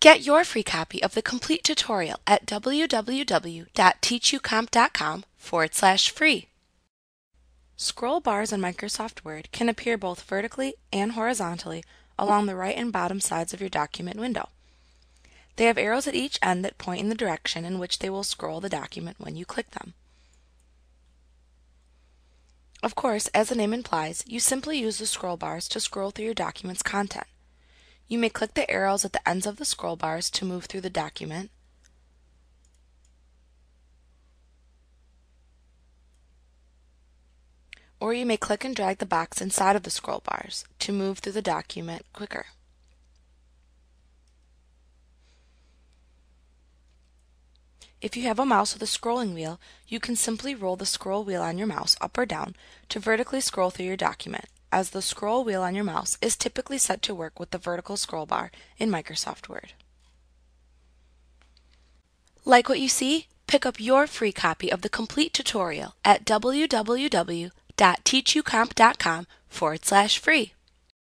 Get your free copy of the complete tutorial at www.teachucomp.com forward slash free. Scroll bars in Microsoft Word can appear both vertically and horizontally along the right and bottom sides of your document window. They have arrows at each end that point in the direction in which they will scroll the document when you click them. Of course, as the name implies, you simply use the scroll bars to scroll through your document's content. You may click the arrows at the ends of the scroll bars to move through the document, or you may click and drag the box inside of the scroll bars to move through the document quicker. If you have a mouse with a scrolling wheel, you can simply roll the scroll wheel on your mouse up or down to vertically scroll through your document, as the scroll wheel on your mouse is typically set to work with the vertical scroll bar in Microsoft Word. Like what you see? Pick up your free copy of the complete tutorial at www.teachucomp.com forward slash free.